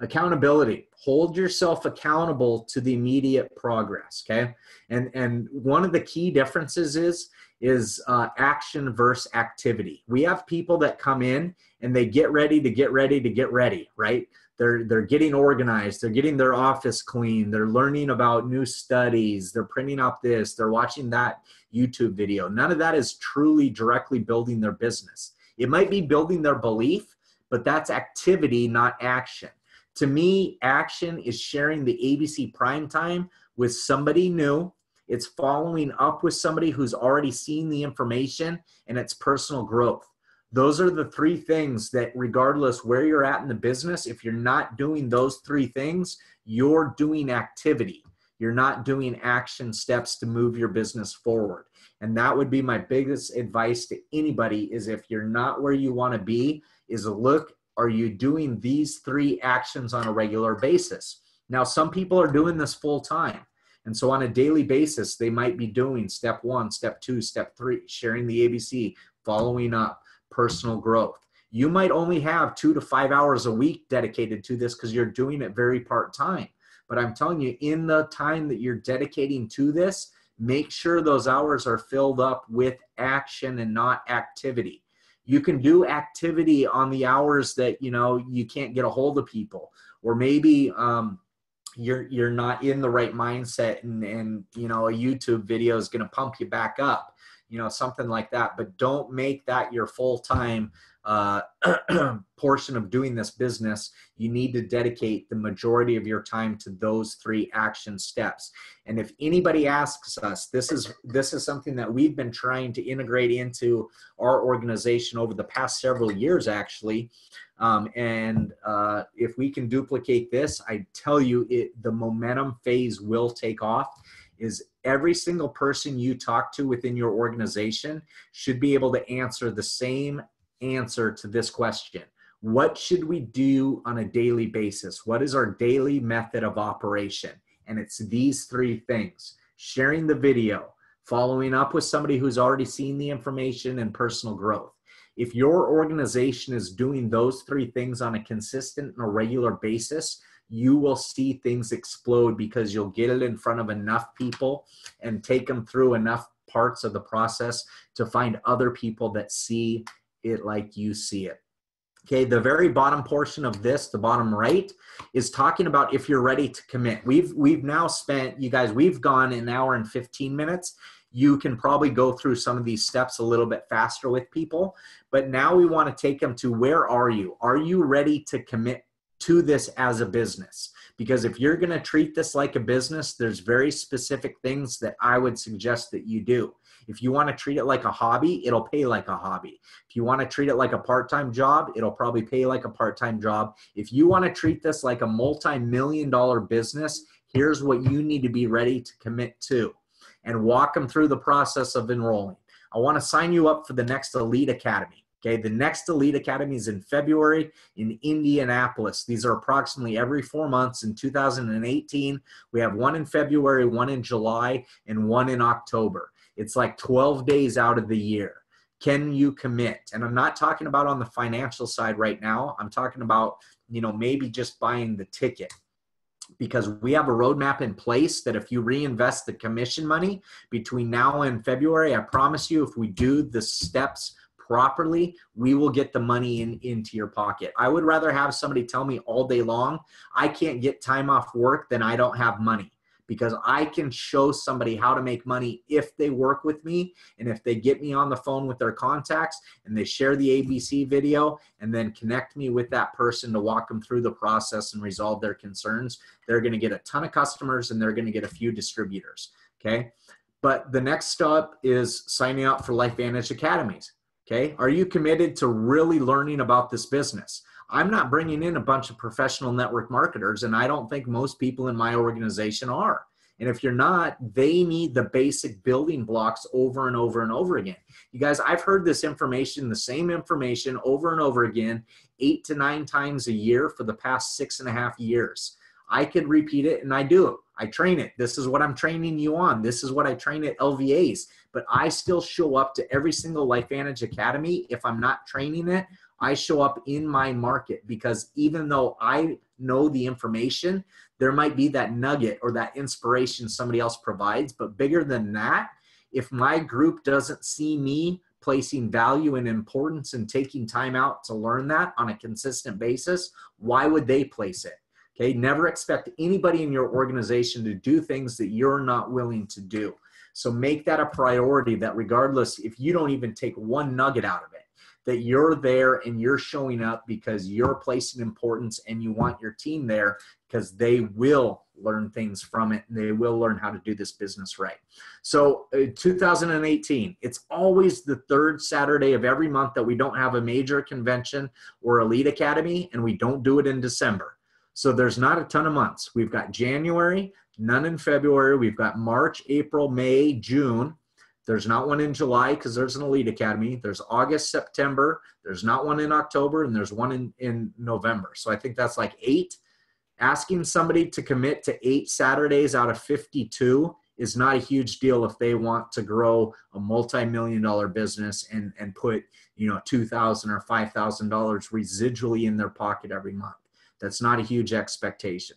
accountability. Hold yourself accountable to the immediate progress okay? And and one of the key differences is is uh, action versus activity. We have people that come in and they get ready to get ready to get ready right? They're they're getting organized. They're getting their office clean. They're learning about new studies. They're printing out this. They're watching that youtube video. None of that is truly directly building their business. It might be building their belief but that's activity not action to me action is sharing the abc prime time with somebody new. It's following up with somebody who's already seen the information and it's personal growth. Those are the three things that regardless where you're at in the business if you're not doing those three things you're doing activity. You're not doing action steps to move your business forward. And that would be my biggest advice to anybody is if you're not where you want to be is look are you doing these three actions on a regular basis now some people are doing this full time and so on a daily basis they might be doing step one step two step three sharing the abc following up personal growth. You might only have two to five hours a week dedicated to this because you're doing it very part time. But I'm telling you, in the time that you're dedicating to this, make sure those hours are filled up with action and not activity. You can do activity on the hours that you know you can't get a hold of people, or maybe um, you're you're not in the right mindset, and and you know a YouTube video is going to pump you back up you know, something like that. But don't make that your full time uh, portion of doing this business. You need to dedicate the majority of your time to those three action steps. And if anybody asks us, this is this is something that we've been trying to integrate into our organization over the past several years, actually. Um, and uh, if we can duplicate this, I tell you, it the momentum phase will take off is every single person you talk to within your organization should be able to answer the same answer to this question. What should we do on a daily basis? What is our daily method of operation? And it's these three things. Sharing the video following up with somebody who's already seen the information and personal growth. If your organization is doing those three things on a consistent and a regular basis you will see things explode because you'll get it in front of enough people and take them through enough parts of the process to find other people that see it like you see it. Okay, the very bottom portion of this, the bottom right, is talking about if you're ready to commit. We've we've now spent, you guys, we've gone an hour and 15 minutes. You can probably go through some of these steps a little bit faster with people, but now we want to take them to where are you? Are you ready to commit to this as a business. Because if you're going to treat this like a business, there's very specific things that I would suggest that you do. If you want to treat it like a hobby, it'll pay like a hobby. If you want to treat it like a part time job, it'll probably pay like a part time job. If you want to treat this like a multi million dollar business, here's what you need to be ready to commit to and walk them through the process of enrolling. I want to sign you up for the next Elite Academy. Okay, the next Elite Academy is in February in Indianapolis. These are approximately every four months. In 2018, we have one in February, one in July, and one in October. It's like 12 days out of the year. Can you commit? And I'm not talking about on the financial side right now. I'm talking about, you know, maybe just buying the ticket because we have a roadmap in place that if you reinvest the commission money between now and February, I promise you, if we do the steps properly, we will get the money in into your pocket. I would rather have somebody tell me all day long, I can't get time off work than I don't have money because I can show somebody how to make money if they work with me and if they get me on the phone with their contacts and they share the ABC video and then connect me with that person to walk them through the process and resolve their concerns, they're going to get a ton of customers and they're going to get a few distributors. Okay. But the next step is signing up for LifeVantage Academies. Okay. Are you committed to really learning about this business? I'm not bringing in a bunch of professional network marketers, and I don't think most people in my organization are. And if you're not, they need the basic building blocks over and over and over again. You guys, I've heard this information, the same information over and over again, eight to nine times a year for the past six and a half years. I could repeat it and I do. I train it. This is what I'm training you on. This is what I train at LVAs. But I still show up to every single Life LifeVantage Academy. If I'm not training it, I show up in my market because even though I know the information, there might be that nugget or that inspiration somebody else provides. But bigger than that, if my group doesn't see me placing value and importance and taking time out to learn that on a consistent basis, why would they place it? Okay, never expect anybody in your organization to do things that you're not willing to do. So make that a priority that regardless if you don't even take one nugget out of it, that you're there and you're showing up because you're placing importance and you want your team there because they will learn things from it and they will learn how to do this business right. So, uh, 2018, it's always the third Saturday of every month that we don't have a major convention or elite academy, and we don't do it in December. So, there's not a ton of months. We've got January, none in February, we've got March, April, May, June. There's not one in July because there's an elite academy. There's August, September. There's not one in October, and there's one in, in November. So I think that's like eight asking somebody to commit to eight Saturdays out of 52 is not a huge deal if they want to grow a multi-million dollar business and and put you know two thousand or five thousand dollars residually in their pocket every month. That's not a huge expectation.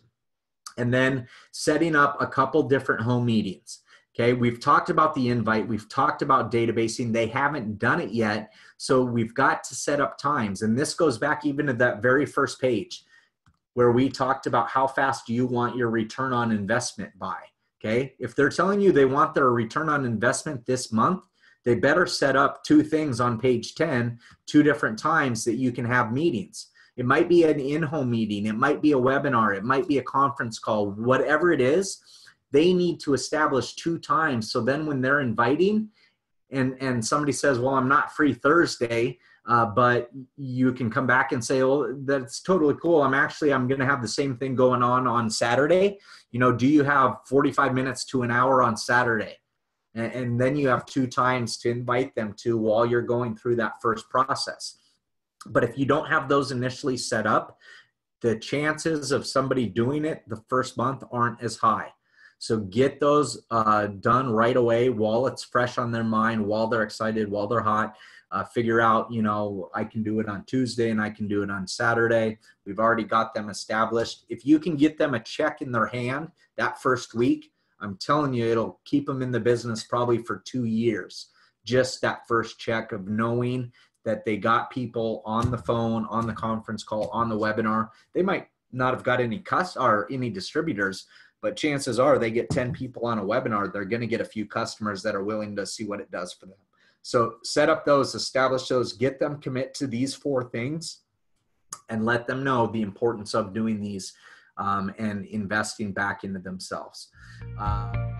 And then setting up a couple different home meetings. Okay, we've talked about the invite, we've talked about databasing. They haven't done it yet, so we've got to set up times. And this goes back even to that very first page where we talked about how fast you want your return on investment by. Okay. If they're telling you they want their return on investment this month, they better set up two things on page 10, two different times that you can have meetings. It might be an in home meeting, it might be a webinar, it might be a conference call, whatever it is, they need to establish two times. So then when they're inviting, and, and somebody says, Well, I'm not free Thursday, uh, but you can come back and say, "Well, that's totally cool. I'm actually I'm going to have the same thing going on on Saturday. You know, do you have 45 minutes to an hour on Saturday?" And, and then you have two times to invite them to while you're going through that first process. But if you don't have those initially set up, the chances of somebody doing it the first month aren't as high. So get those uh, done right away while it's fresh on their mind, while they're excited, while they're hot uh, figure out, you know, I can do it on Tuesday and I can do it on Saturday. We've already got them established. If you can get them a check in their hand that first week, I'm telling you, it'll keep them in the business probably for two years. Just that first check of knowing that they got people on the phone, on the conference call, on the webinar. They might not have got any cus or any distributors, but chances are they get 10 people on a webinar, they're going to get a few customers that are willing to see what it does for them. So set up those, establish those, get them commit to these four things, and let them know the importance of doing these um, and investing back into themselves. Uh,